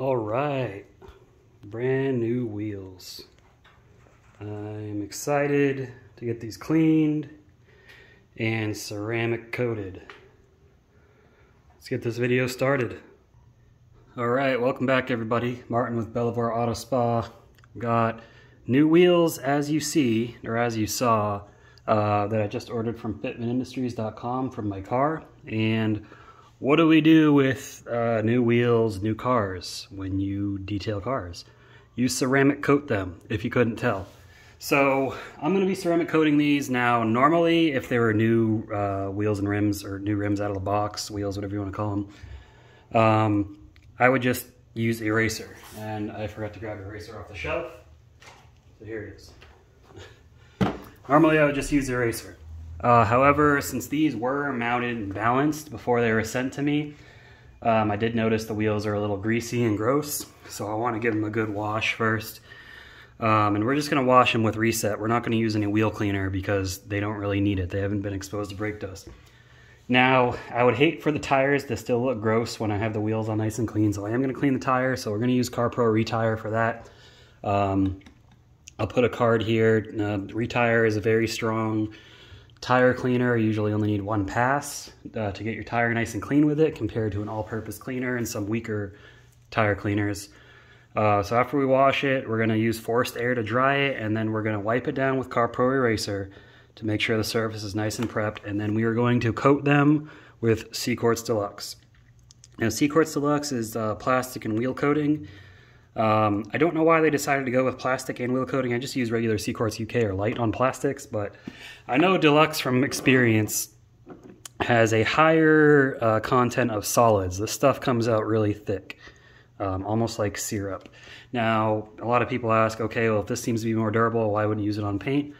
All right, brand new wheels. I'm excited to get these cleaned and ceramic coated. Let's get this video started. All right, welcome back everybody. Martin with Bel Lavoro Auto Spa. Got new wheels as you see, or as you saw, uh, that I just ordered from fitmentindustries.com from my car. And what do we do with uh, new wheels, new cars when you detail cars? You ceramic coat them, if you couldn't tell. So I'm going to be ceramic coating these now. Normally, if they were new uh, wheels and rims, or new rims out of the box, wheels, whatever you want to call them, um, I would just use eraser. And I forgot to grab eraser off the shelf. So here it is. Normally, I would just use eraser. Uh, however, since these were mounted and balanced before they were sent to me, um, I did notice the wheels are a little greasy and gross, so I want to give them a good wash first. Um, and we're just going to wash them with Reset. We're not going to use any wheel cleaner because they don't really need it. They haven't been exposed to brake dust. Now, I would hate for the tires to still look gross when I have the wheels all nice and clean, so I am going to clean the tire, so we're going to use CarPro Retire for that. Um, I'll put a card here. Uh, Retire is a very strong Tire cleaner, you usually only need one pass uh, to get your tire nice and clean with it compared to an all-purpose cleaner and some weaker tire cleaners. Uh, so after we wash it, we're going to use forced air to dry it, and then we're going to wipe it down with CarPro Eraser to make sure the surface is nice and prepped, and then we are going to coat them with Cquartz Dlux. Now, Cquartz Dlux is uh, plastic and wheel coating. Um, I don't know why they decided to go with plastic and wheel coating. I just use regular Cquartz UK or light on plastics, but I know Dlux from experience has a higher uh, content of solids. This stuff comes out really thick, um, almost like syrup. Now, a lot of people ask, okay, well, if this seems to be more durable, why wouldn't you use it on paint?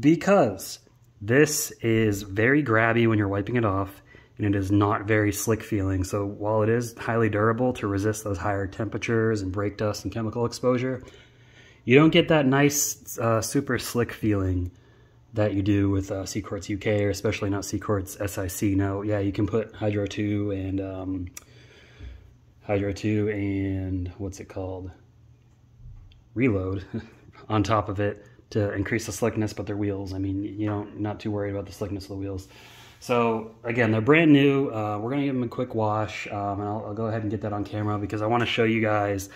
Because this is very grabby when you're wiping it off and it is not very slick feeling. So while it is highly durable to resist those higher temperatures and brake dust and chemical exposure, you don't get that nice uh, super slick feeling that you do with uh, Cquartz UK or especially not Cquartz SiC. Now, yeah, you can put Hydro 2 and um, Hydro 2 and what's it called? Reload on top of it to increase the slickness, but they're wheels. I mean, you don't not too worried about the slickness of the wheels. So again, they're brand new. Uh, we're gonna give them a quick wash, um, and I'll, I'll, go ahead and get that on camera because I want to show you guys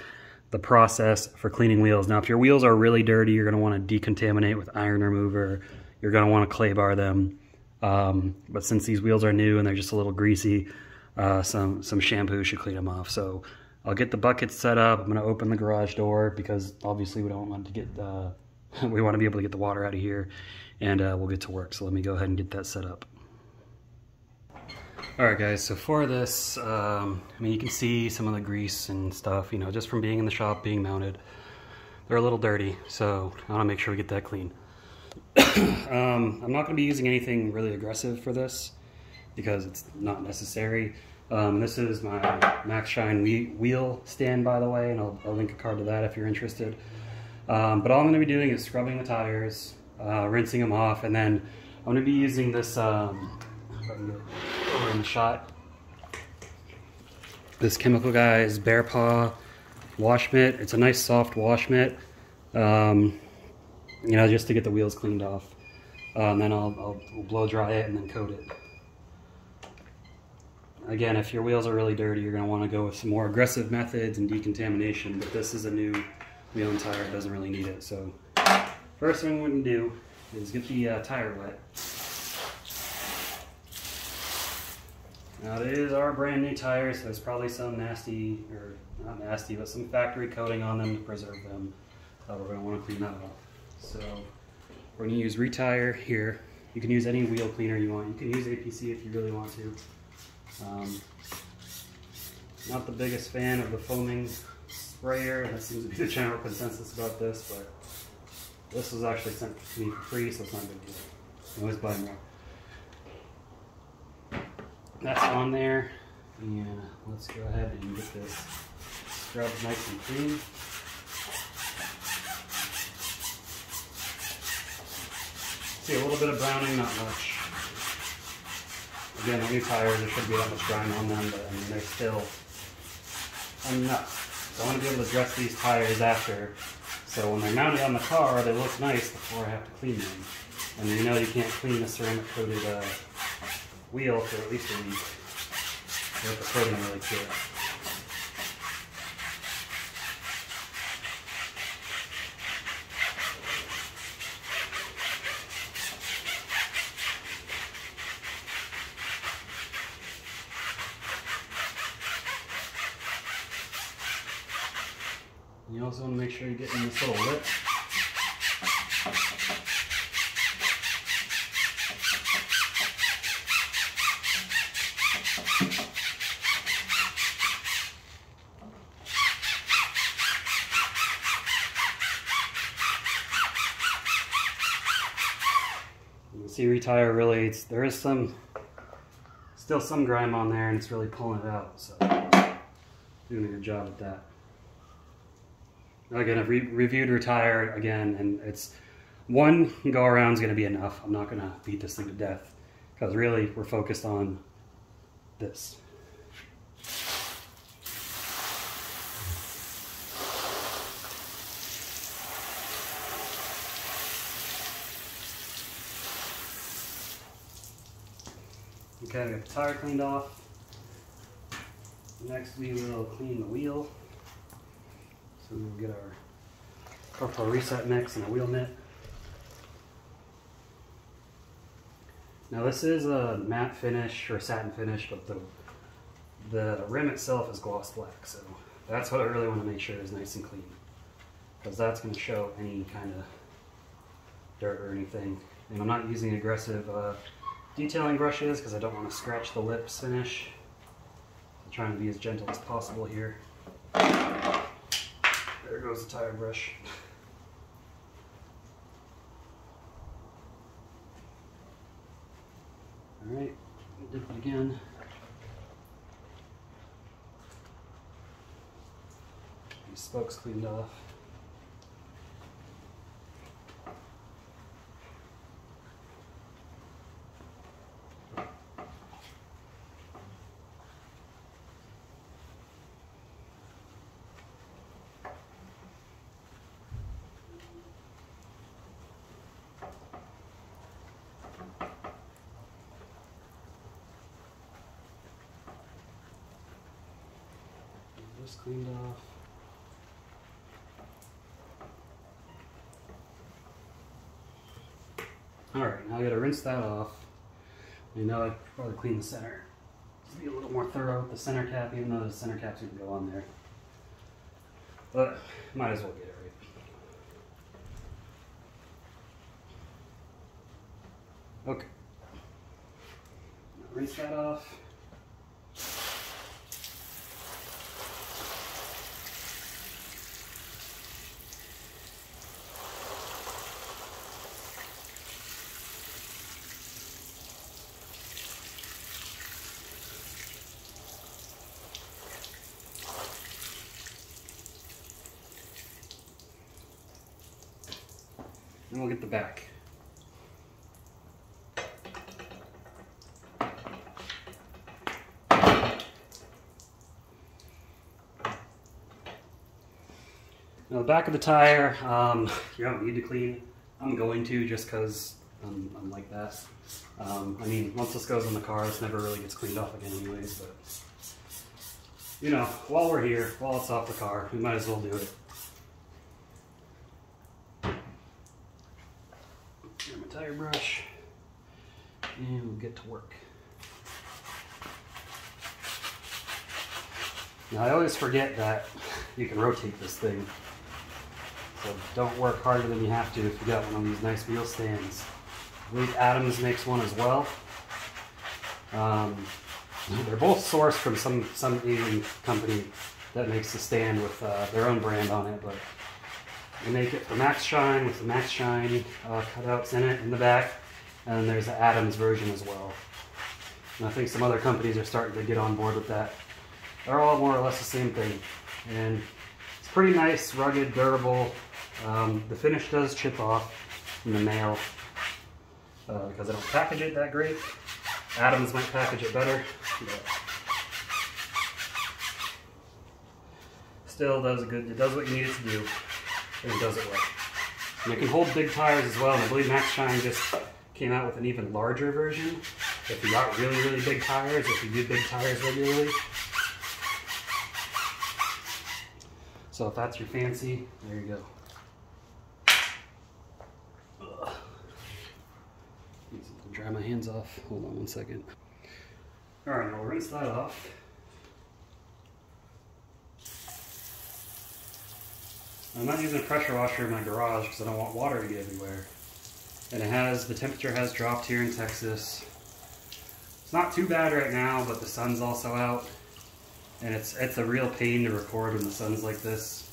the process for cleaning wheels. Now, if your wheels are really dirty, you're gonna want to decontaminate with iron remover. You're gonna want to clay bar them. Um, but since these wheels are new and they're just a little greasy, uh, some some shampoo should clean them off. So I'll get the buckets set up. I'm gonna open the garage door because obviously we don't want to get we want to be able to get the water out of here, and uh, we'll get to work. So let me go ahead and get that set up. Alright guys, so for this, um, I mean you can see some of the grease and stuff, you know, just from being in the shop, being mounted. They're a little dirty, so I want to make sure we get that clean. um, I'm not going to be using anything really aggressive for this because it's not necessary. Um, this is my Maxshine wheel stand, by the way, and I'll, I'll, link a card to that if you're interested. Um, but all I'm going to be doing is scrubbing the tires, uh, rinsing them off, and then I'm going to be using this um, the shot. This Chemical Guys Bear Paw wash mitt. It's a nice soft wash mitt. Um, you know, just to get the wheels cleaned off. Uh, and then I'll, I'll blow dry it and then coat it. Again, if your wheels are really dirty, you're going to want to go with some more aggressive methods and decontamination, but this is a new wheel and tire, it doesn't really need it. So first thing we're going to do is get the uh, tire wet. Now is our brand new tires, so there's probably some nasty, or not nasty, but some factory coating on them to preserve them. Uh, we're want to clean that off. So we're to use Retire here. You can use any wheel cleaner you want. You can use APC if you really want to. Um, not the biggest fan of the foaming sprayer. That seems to be the general consensus about this, but this was actually sent to me for free, so it's not a big deal. Always buy more that's on there. And let's go ahead and get this scrubbed nice and clean. See a little bit of browning, not much. Again, the new tires, there shouldn't be that much grime on them, but I mean, they're still enough. So I want to be able to dress these tires after. So when they're mounted on the car, they look nice before I have to clean them. And you know you can't clean a ceramic coated uh, wheel for at least a week. Let the coating really cure. You also want to make sure you get in this little lip. Retire really, it's, there is some, still some grime on there and it's really pulling it out. So doing a good job at that. Again, I've re reviewed Retire again, and it's one go around is going to be enough. I'm not going to beat this thing to death because really we're focused on this. Okay, we got the tire cleaned off. Next we will clean the wheel. So we'll get our purple reset mix and a wheel mitt. Now this is a matte finish or satin finish, but the the rim itself is gloss black. So that's what I really want to make sure is nice and clean. Because that's going to show any kind of dirt or anything. And I'm not using aggressive uh, detailing brushes because I don't want to scratch the lips finish. I'm trying to be as gentle as possible here. There goes the tire brush. Alright, dip it again. These spokes cleaned off. This cleaned off. Alright, now I gotta rinse that off. You know I probably clean the center. Just be a little more thorough with the center cap, even though the center cap's gonna go on there. But might as well get it right. Okay. Rinse that off. Back. Now the back of the tire, um, you don't need to clean. I'm going to just because I'm, I'm, like that. Um, I mean, once this goes in the car, this never really gets cleaned off again anyways, but you know, while we're here, while it's off the car, we might as well do it. Grab my tire brush, and we'll get to work. Now I always forget that you can rotate this thing. So don't work harder than you have to if you got one of these nice wheel stands. I believe Adams makes one as well. Um, they're both sourced from some some Asian company that makes the stand with uh, their own brand on it, but they make it for Maxshine with the Maxshine uh, cutouts in it in the back, and then there's the Adams version as well. And I think some other companies are starting to get on board with that. They're all more or less the same thing, and it's pretty nice, rugged, durable. Um, the finish does chip off in the mail uh, because I don't package it that great. Adams might package it better. But still does a good, it does what you need it to do, and it does it well. And it can hold big tires as well, and I believe Maxshine just came out with an even larger version. If you got really, really big tires, if you do big tires regularly. So if that's your fancy, there you go. Dry my hands off. Hold on one second. All right, I'll rinse that off. I'm not using a pressure washer in my garage because I don't want water to get everywhere. And it has, the temperature has dropped here in Texas. It's not too bad right now, but the sun's also out. And it's, it's a real pain to record when the sun's like this.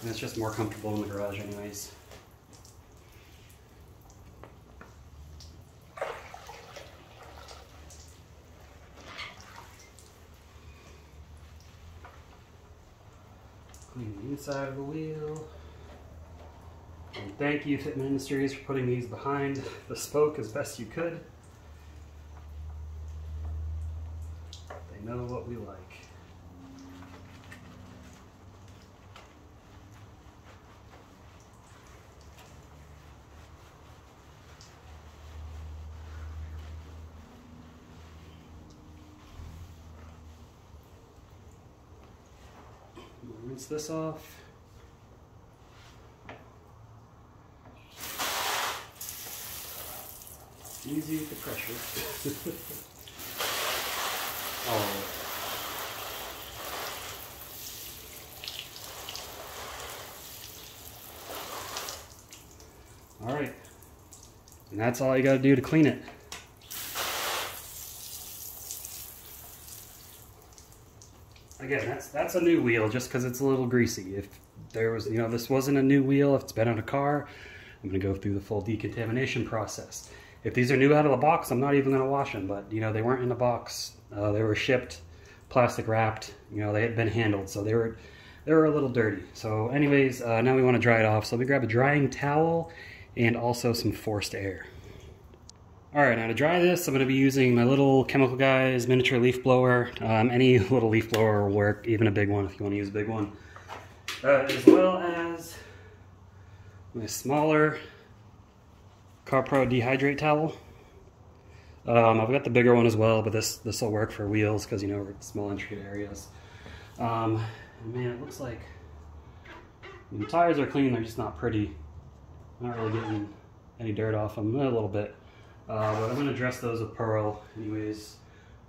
And it's just more comfortable in the garage anyways. Clean the inside of the wheel. Thank you Fitment Industries for putting these behind the spoke as best you could. They know what we like. Rinse this off. Easy the pressure. oh. All right. And that's all you got to do to clean it. Again, that's that's a new wheel just because it's a little greasy. If there was, you know, this wasn't a new wheel, if it's been on a car, I'm going to go through the full decontamination process. If these are new out of the box, I'm not even going to wash them, but, you know, they weren't in the box. Uh, they were shipped, plastic wrapped, you know, they had been handled, so they were they were a little dirty. So anyways, uh, now we want to dry it off. So let me grab a drying towel and also some forced air. All right, now to dry this, I'm gonna be using my little Chemical Guys miniature leaf blower. Um, any little leaf blower will work, even a big one if you wanna use a big one. Uh, as well as my smaller CarPro DHydrate towel. Um, I've got the bigger one as well, but this this will work for wheels because you know small intricate areas. Um, man, it looks like the tires are clean; they're just not pretty. I'm Not really getting any dirt off them, a little bit. Uh, but I'm to dress those with PERL anyways.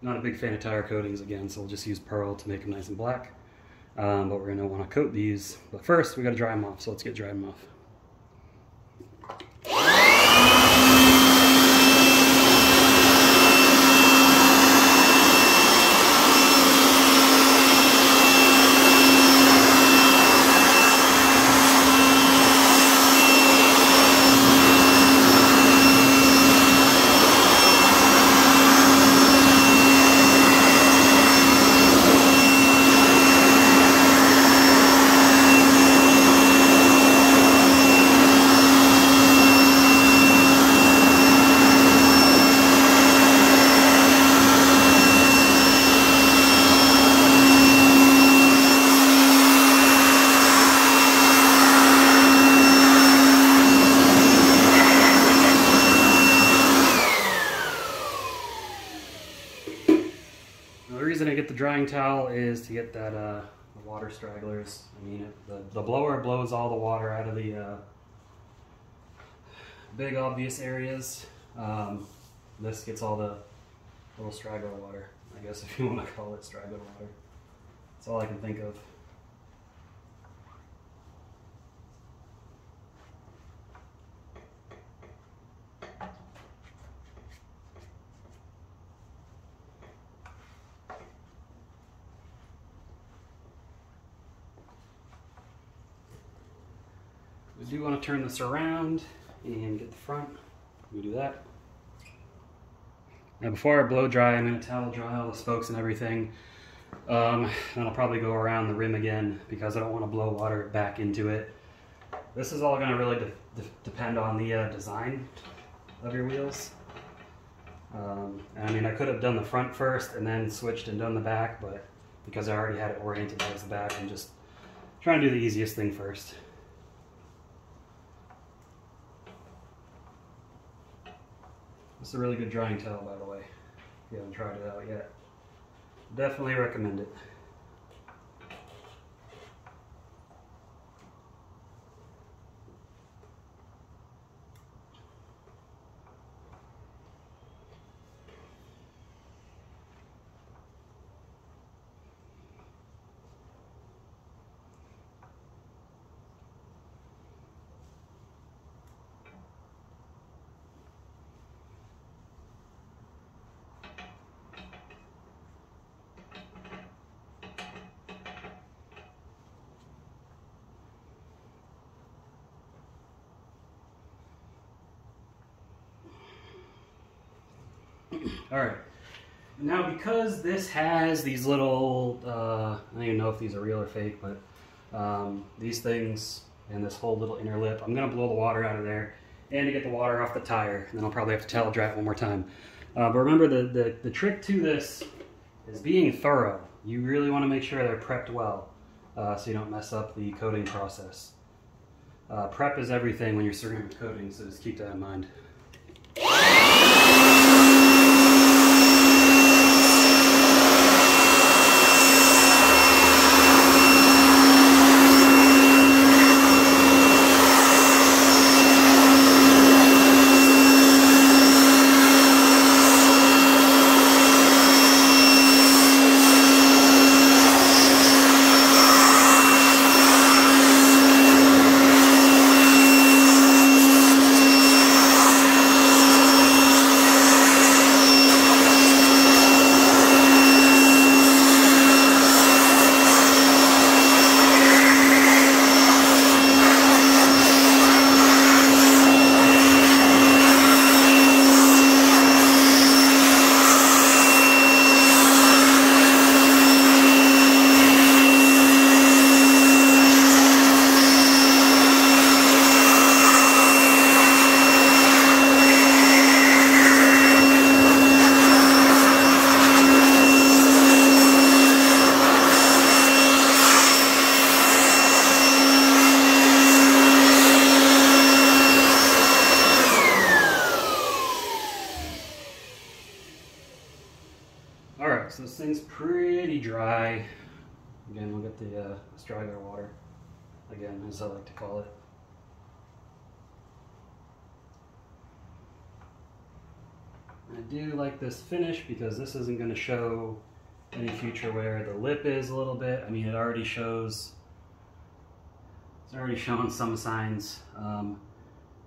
Not a big fan of tire coatings again, so we'll just use PERL to make them nice and black. Um, but we're going to want to coat these. But first, we got to dry them off, so let's get dry them off. reason I get the drying towel is to get that uh, water stragglers. I mean, it, the, the blower blows all the water out of the uh, big obvious areas. Um, this gets all the little straggler water, I guess if you want to call it straggler water. That's all I can think of. We do want to turn this around and get the front. We do that. Now before I blow dry, I'm going to towel dry all the spokes and everything. Um, and I'll probably go around the rim again because I don't want to blow water back into it. This is all going to really de de depend on the uh, design of your wheels. Um, I mean, I could have done the front first and then switched and done the back, but because I already had it oriented towards the back I'm just trying to do the easiest thing first. It's a really good drying towel, by the way. If you haven't tried it out yet, definitely recommend it. All right. Now, because this has these little, uh, I don't even know if these are real or fake, but um, these things and this whole little inner lip, I'm to blow the water out of there and to get the water off the tire. And then I'll probably have to towel dry it one more time. Uh, but remember, the, the, the trick to this is being thorough. You really want to make sure they're prepped well uh, so you don't mess up the coating process. Uh, prep is everything when you're ceramic coating, so just keep that in mind. So this thing's pretty dry. Again, we'll get the uh, straggler water, again, as I like to call it. I do like this finish because this isn't going to show any future wear. The lip is a little bit. I mean, it already shows, it's already showing some signs. Um,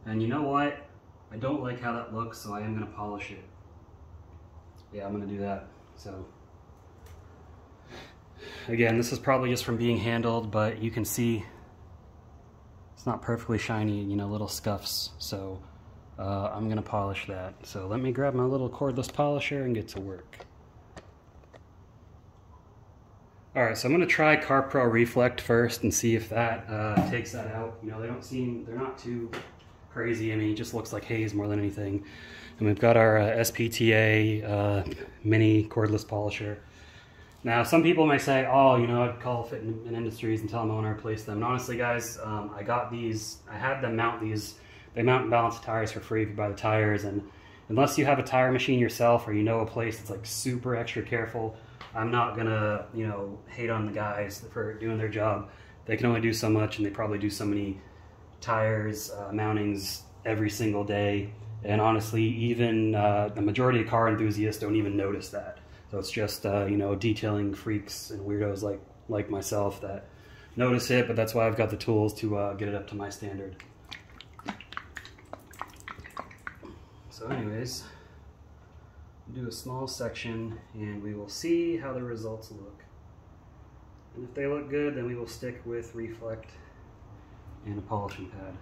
and you know what? I don't like how that looks, so I am going to polish it. Yeah, I'm going to do that. So again, this is probably just from being handled, but you can see it's not perfectly shiny, you know, little scuffs. So uh, I'm gonna polish that. So let me grab my little cordless polisher and get to work. All right, so I'm gonna try CarPro Reflect first and see if that uh, takes that out. You know, they don't seem, they're not too crazy. I mean, it just looks like haze more than anything. And we've got our uh, SPTA uh, mini cordless polisher. Now, some people may say, oh, you know, I'd call Fitment Industries and tell them I want to replace them. And honestly, guys, um, I got these, I had them mount these, they mount and balance tires for free if you buy the tires. And unless you have a tire machine yourself or you know a place that's like super extra careful, I'm not gonna, you know, hate on the guys for doing their job. They can only do so much and they probably do so many tires, uh, mountings every single day. And honestly, even uh, the majority of car enthusiasts don't even notice that. So it's just uh, you know detailing freaks and weirdos like like myself that notice it. But that's why I've got the tools to uh, get it up to my standard. So, anyways, do a small section, and we will see how the results look. And if they look good, then we will stick with Reflect and a polishing pad.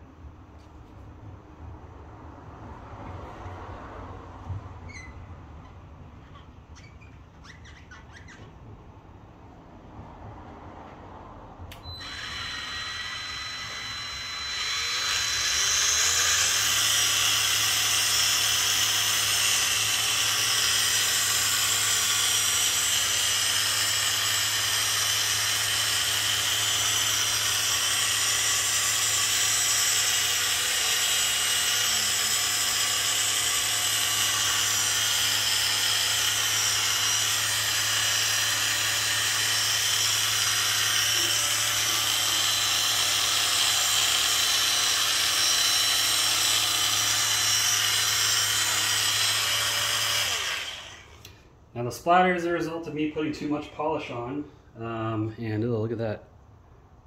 Now the splatter is a result of me putting too much polish on. Um, and oh, look at that.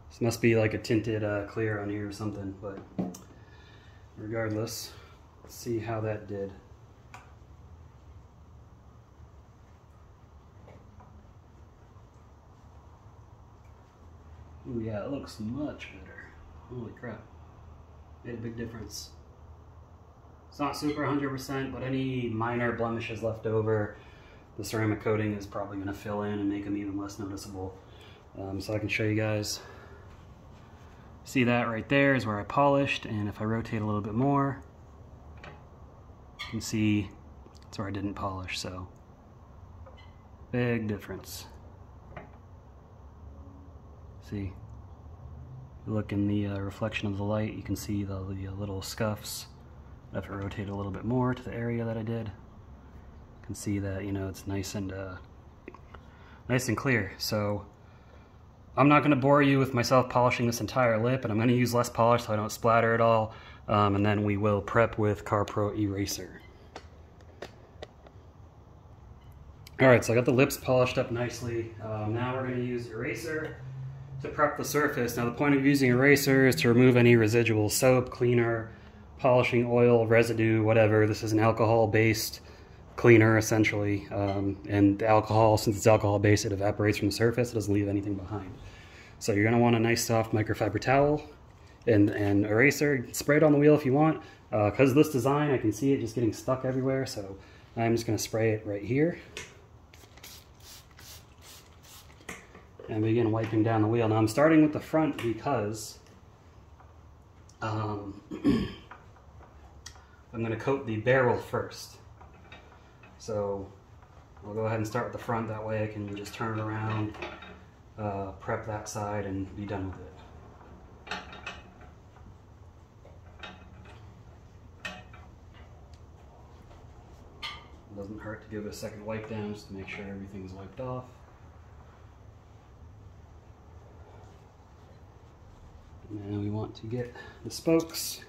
This must be like a tinted uh, clear on here or something, but regardless, let's see how that did. Oh yeah, it looks much better. Holy crap. Made a big difference. It's not super 100%, but any minor blemishes left over, the ceramic coating is probably going to fill in and make them even less noticeable. Um, so I can show you guys. See that right there is where I polished, and if I rotate a little bit more, you can see that's where I didn't polish, so big difference. See, look in the uh, reflection of the light, you can see the, the little scuffs. I have to rotate a little bit more to the area that I did. Can see that, you know, it's nice and uh, nice and clear. So I'm not going to bore you with myself polishing this entire lip, and I'm going to use less polish so I don't splatter at all. Um, and then we will prep with CarPro Eraser. Alright, so I got the lips polished up nicely. Um, now we're going to use eraser to prep the surface. Now the point of using eraser is to remove any residual soap, cleaner, polishing oil, residue, whatever. This is an alcohol-based cleaner essentially. Um, and the alcohol, since it's alcohol-based, it evaporates from the surface. It doesn't leave anything behind. So you're going to want a nice soft microfiber towel and, and eraser. Spray it on the wheel if you want. Because uh, this design, I can see it just getting stuck everywhere. So I'm just going to spray it right here. and begin wiping down the wheel. Now I'm starting with the front because um, I'm going to coat the barrel first. So I'll go ahead and start with the front, that way I can just turn it around, uh, prep that side, and be done with it. It doesn't hurt to give it a second wipe down just to make sure everything's wiped off. Now we want to get the spokes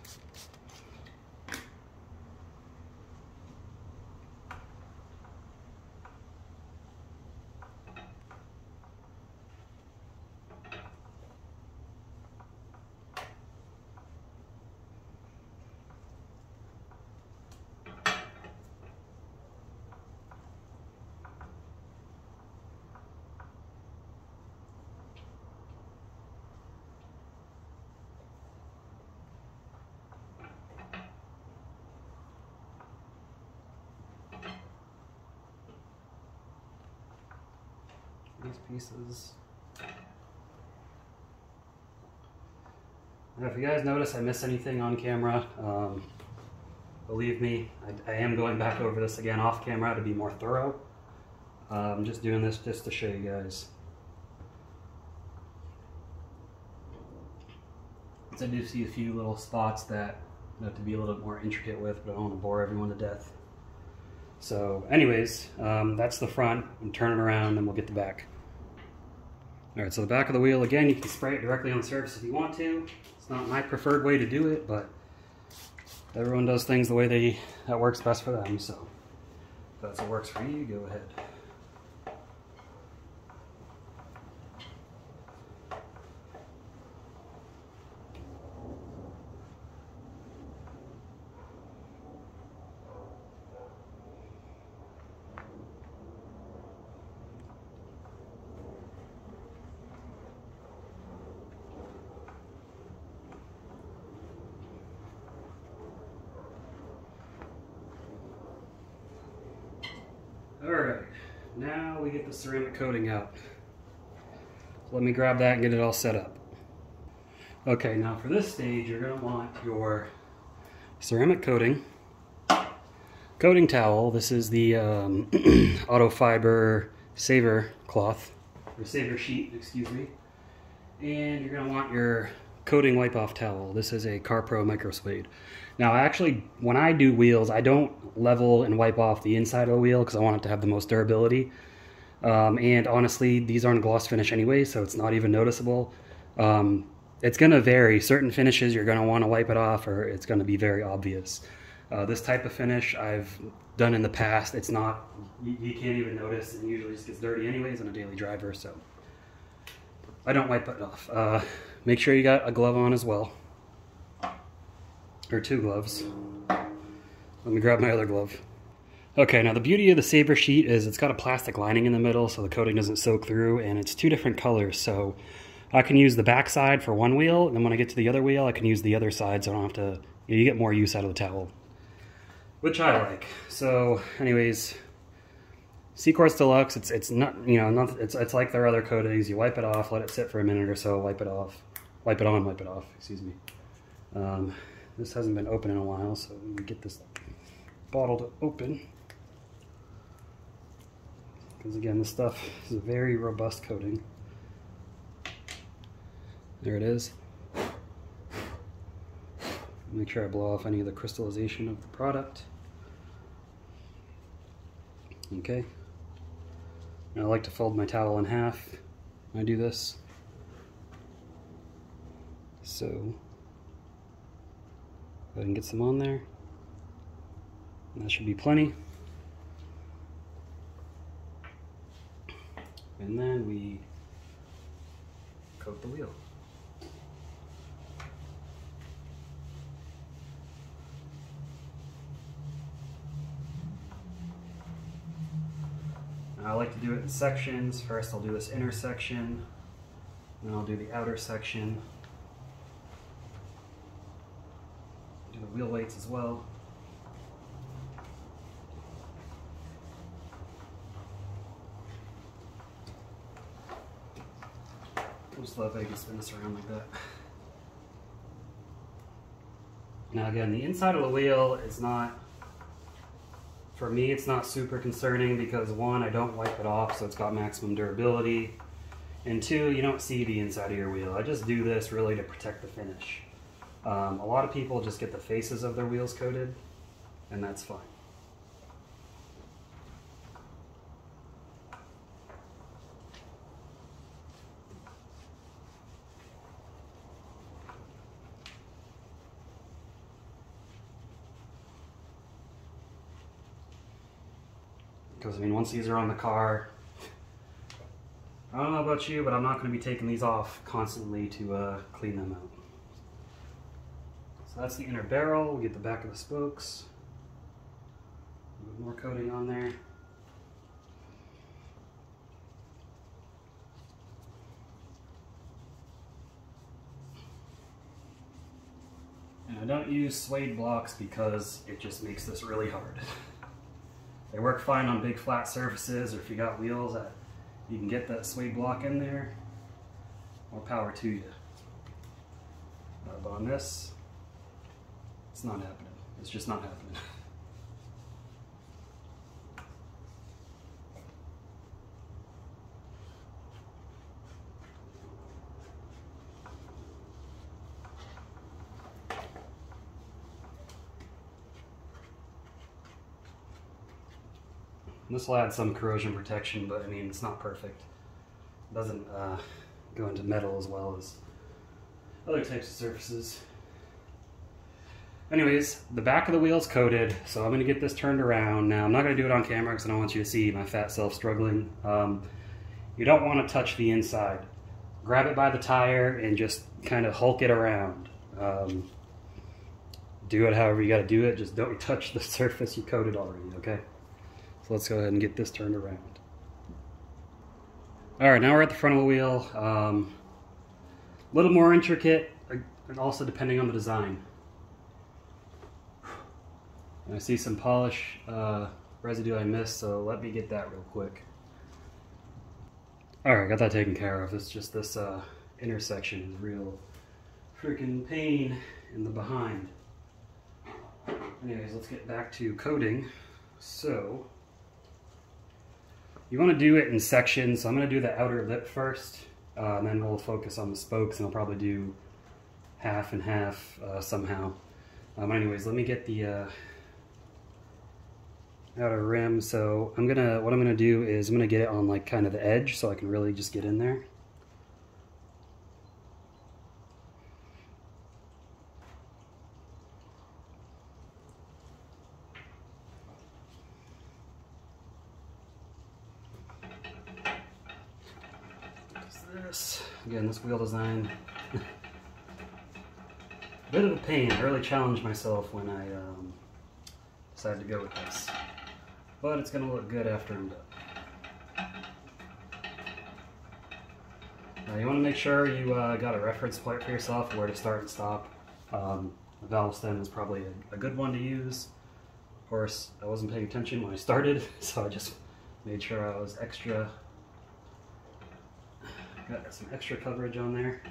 these pieces. Now, if you guys notice I miss anything on camera, um, believe me, I, I, am going back over this again off camera to be more thorough. Uh, I'm just doing this just to show you guys. I do see a few little spots that I have to be a little bit more intricate with, but I don't want to bore everyone to death. So anyways, um, that's the front. I'm turning around and we'll get the back. All right, so the back of the wheel, again, you can spray it directly on the surface if you want to. It's not my preferred way to do it, but everyone does things the way they that works best for them. So if that's what works for you, go ahead. All right, now we get the ceramic coating out. let me grab that and get it all set up. Okay, now for this stage, you're gonna want your ceramic coating, coating towel. This is the um, Auto Fiber Saver cloth, or Saver sheet, excuse me. And you're gonna want your coating wipe off towel. This is a CarPro Microsuede. Now actually, when I do wheels, I don't level and wipe off the inside of the wheel because I want it to have the most durability. Um, and honestly, these aren't gloss finish anyway, so it's not even noticeable. Um, it's going to vary. Certain finishes, you're going to want to wipe it off or it's going to be very obvious. Uh, this type of finish I've done in the past. It's not, you, you can't even notice and usually just gets dirty anyways on a daily driver. So I don't wipe it off. Uh, make sure you got a glove on as well. Or two gloves. Let me grab my other glove. Okay, now the beauty of the Saver sheet is it's got a plastic lining in the middle so the coating doesn't soak through and it's two different colors. So I can use the back side for one wheel and then when I get to the other wheel I can use the other side so I don't have to, you get more use out of the towel. Which I like. So anyways, Cquartz Dlux, it's it's not, you know, not, it's, it's like their other coatings. You wipe it off, let it sit for a minute or so, wipe it off. Wipe it on, wipe it off, excuse me. Um, this hasn't been open in a while, so we get this bottle to open. Because again, this stuff is a very robust coating. There it is. Make sure I blow off any of the crystallization of the product. Okay. Now I like to fold my towel in half when I do this. So, go ahead and get some on there. And that should be plenty. And then we coat the wheel. I like to do it in sections. First I'll do this inner section, then I'll do the outer section. Do the wheel weights as well. just love how you can spin this around like that. Now again, the inside of the wheel is not, for me it's not super concerning because one, I don't wipe it off so it's got maximum durability. And two, you don't see the inside of your wheel. I just do this really to protect the finish. Um, a lot of people just get the faces of their wheels coated and that's fine. Because, I mean, once these are on the car, I don't know about you, but I'm not going to be taking these off constantly to uh, clean them out. So that's the inner barrel. We get the back of the spokes. more coating on there. And I don't use suede blocks because it just makes this really hard. They work fine on big flat surfaces or if you got wheels that you can get that suede block in there, more power to you. But on this, it's not happening. It's just not happening. This will add some corrosion protection, but I mean, it's not perfect. It doesn't uh, go into metal as well as other types of surfaces. Anyways, the back of the wheel is coated, so I'm to get this turned around. Now, I'm not to do it on camera because I don't want you to see my fat self struggling. Um, you don't want to touch the inside. Grab it by the tire and just kind of hulk it around. Um, do it however you got to do it. Just don't touch the surface you coated already, okay? So let's go ahead and get this turned around. All right, now we're at the front of the wheel. Um, a little more intricate, and also depending on the design. And I see some polish uh, residue I missed, so let me get that real quick. All right, got that taken care of. It's just this uh, intersection is real freaking pain in the behind. Anyways, let's get back to coating. So, you want to do it in sections. So I'm going to do the outer lip first, uh, and then we'll focus on the spokes, and I'll probably do half and half uh, somehow. Um, anyways, let me get the out of rim. So I'm gonna, what I'm gonna do is I'm gonna get it on like kind of the edge so I can really just get in there. This, again, this wheel design, bit of a pain. I really challenged myself when I um, decided to go with this. But it's gonna look good after I'm done. Now you wanna make sure you uh, got a reference point for yourself where to start and stop. Um, the valve stem is probably a, a good one to use. Of course, I wasn't paying attention when I started, so I just made sure I was extra Got some extra coverage on there.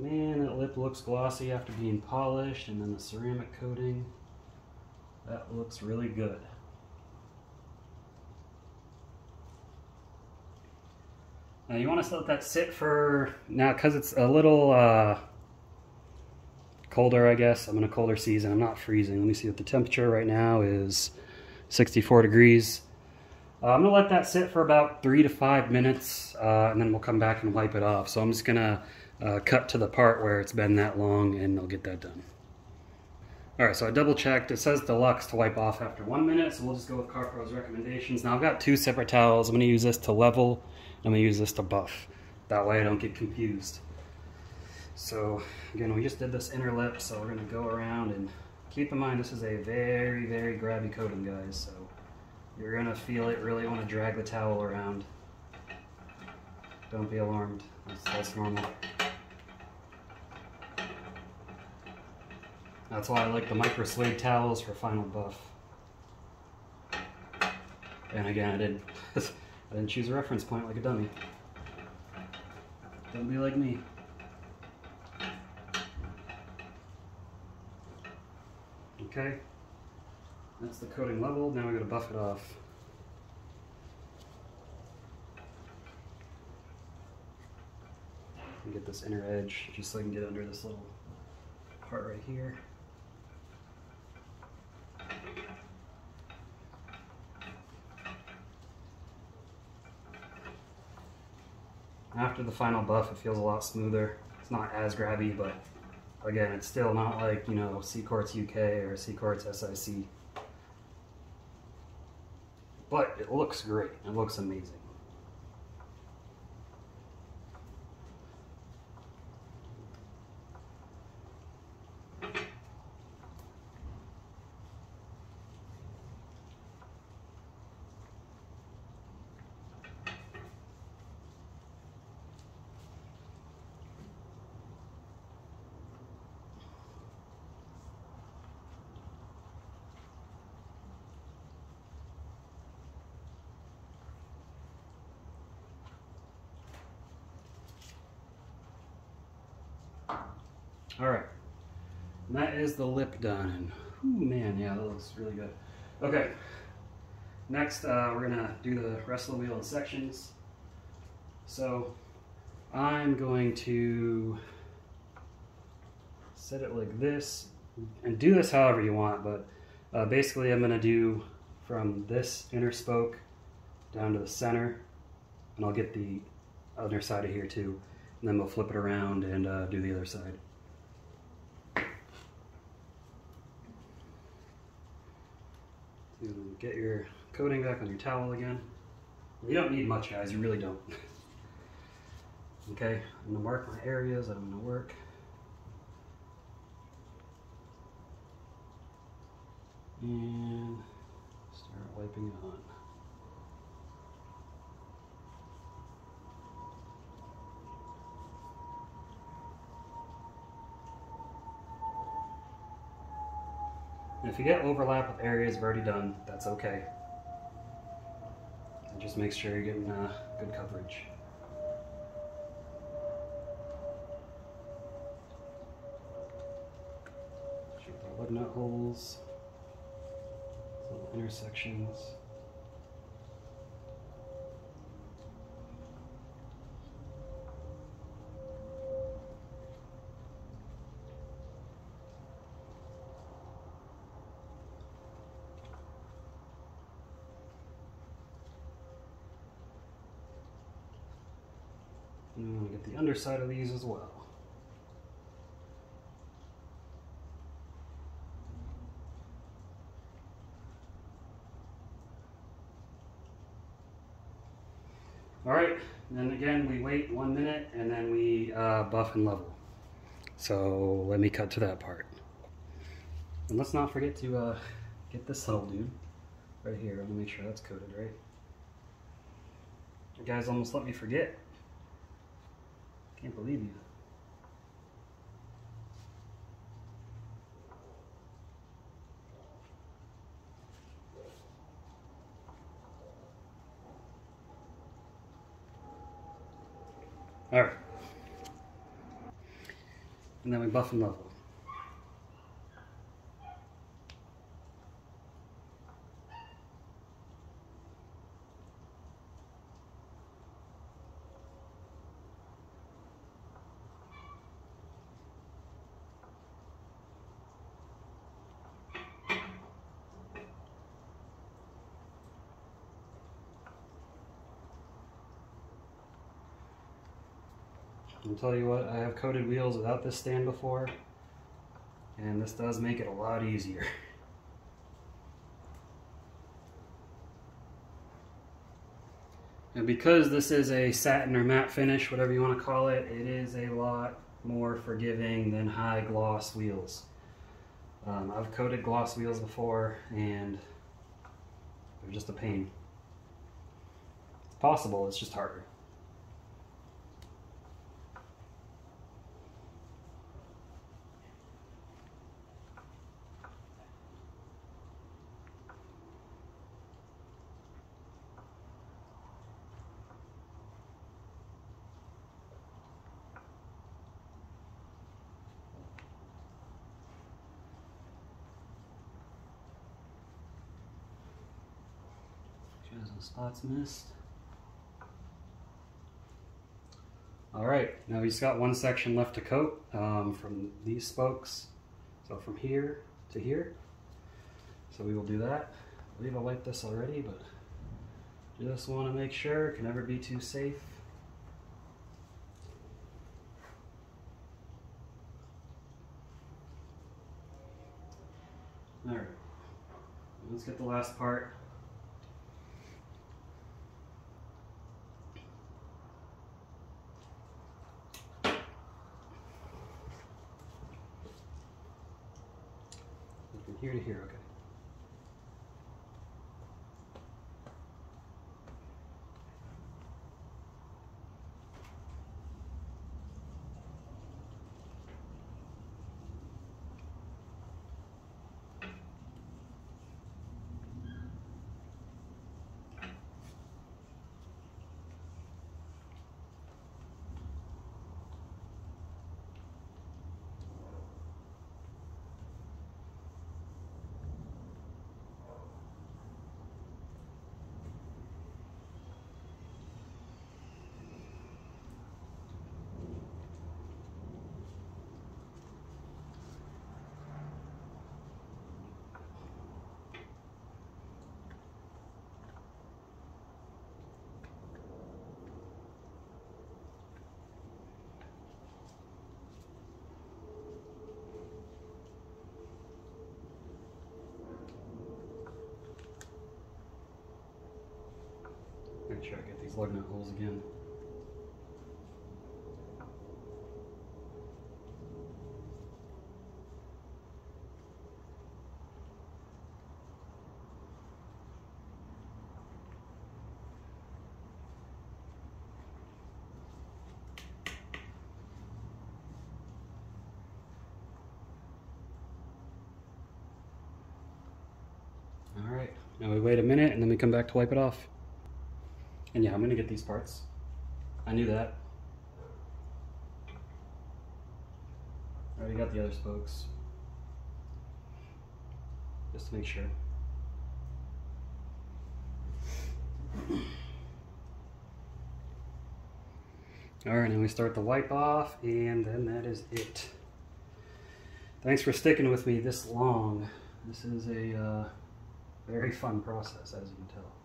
Man, that lip looks glossy after being polished and then the ceramic coating. That looks really good. Now you want to let that sit for, now because it's a little uh, colder I guess, I'm in a colder season, I'm not freezing. Let me see what the temperature right now is 64 degrees. Uh, I'm gonna let that sit for about three to five minutes uh, and then we'll come back and wipe it off. So I'm just gonna uh, cut to the part where it's been that long and I'll get that done. All right, so I double checked. It says Dlux to wipe off after one minute, so we'll just go with CarPro's recommendations. Now I've got two separate towels. I'm gonna use this to level, I'm gonna use this to buff. That way I don't get confused. So again, we just did this inner lip, so we're gonna go around and keep in mind this is a very, very grabby coating, guys. So you're gonna feel it, really wanna drag the towel around. Don't be alarmed, that's, that's normal. That's why I like the micro suede towels for final buff. And again, I didn't, I didn't choose a reference point like a dummy. Don't be like me. Okay. That's the coating level. Now we're to buff it off. And get this inner edge just so I can get under this little part right here. After the final buff, it feels a lot smoother. It's not as grabby, but again, it's still not like, you know, Cquartz UK or Cquartz SiC. But it looks great. It looks amazing. All right, and that is the lip done. Ooh, man, yeah, that looks really good. Okay, next uh, we're gonna do the rest of the wheel in sections. So I'm going to set it like this and do this however you want, but uh, basically I'm gonna do from this inner spoke down to the center and I'll get the other side of here too and then we'll flip it around and uh, do the other side. Get your coating back on your towel again. You don't need much, guys. You really don't. okay, I'm gonna mark my areas I'm gonna work. And start wiping it on. And if you get overlap with areas already done, that's okay. And just make sure you're getting uh, good coverage. Shoot the lug nut holes, little intersections. And I'm going to get the underside of these as well. All right, and then again, we wait one minute and then we uh, buff and level. So let me cut to that part. And let's not forget to uh, get this hull dude right here. Let me make sure that's coated right. You guys almost let me forget. Can't believe you. All right. And then we buff and level. I'll tell you what, I have coated wheels without this stand before, and this does make it a lot easier. And because this is a satin or matte finish, whatever you want to call it, it is a lot more forgiving than high gloss wheels. Um, I've coated gloss wheels before, and they're just a pain. It's possible, it's just harder. Shows the spots missed. All right, now just got one section left to coat um, from these spokes. So from here to here. So we will do that. I believe I wiped this already, but just want to make sure, it can never be too safe. All right, let's get the last part. From here to here, okay. Make sure I get these lug nut holes again. All right, now we wait a minute and then we come back to wipe it off. And yeah, I'm gonna get these parts. I knew that. Already got the other spokes. Just to make sure. All right, now we start the wipe off and then that is it. Thanks for sticking with me this long. This is a uh, very fun process, as you can tell.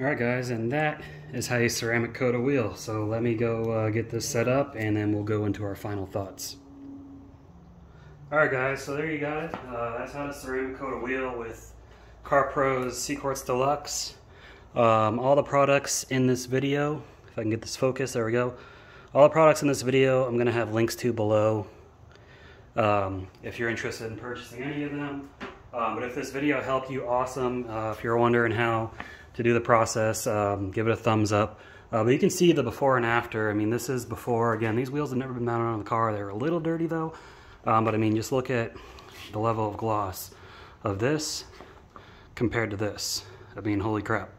All right, guys, and that is how you ceramic coat a wheel. So let me go uh, get this set up, and then we'll go into our final thoughts. All right, guys, so there you got it. Uh, that's how to ceramic coat a wheel with CarPro's Cquartz Dlux. Um, all the products in this video, if I can get this focus, there we go. All the products in this video I'm going to have links to below um, if you're interested in purchasing any of them. Um, but if this video helped you, awesome. Uh, if you're wondering how to do the process, um, give it a thumbs up. Uh, but you can see the before and after. I mean, this is before. Again, these wheels have never been mounted on the car. They're a little dirty though. Um, but I mean, just look at the level of gloss of this compared to this. I mean, holy crap.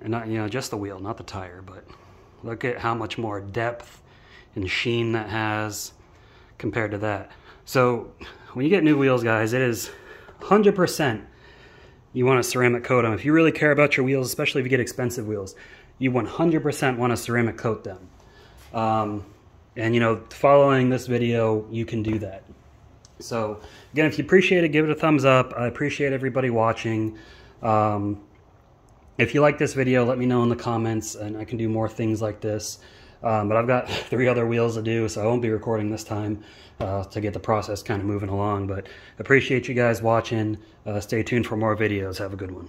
And not, you know, just the wheel, not the tire, but look at how much more depth and sheen that has compared to that. So when you get new wheels, guys, it is 100% you want to ceramic coat them. If you really care about your wheels, especially if you get expensive wheels, you 100% want to ceramic coat them. Um, and you know, following this video, you can do that. So again, if you appreciate it, give it a thumbs up. I appreciate everybody watching. Um, if you like this video, let me know in the comments and I can do more things like this. Um, but I've got three other wheels to do, so I won't be recording this time uh, to get the process kind of moving along. But appreciate you guys watching. Uh, stay tuned for more videos. Have a good one.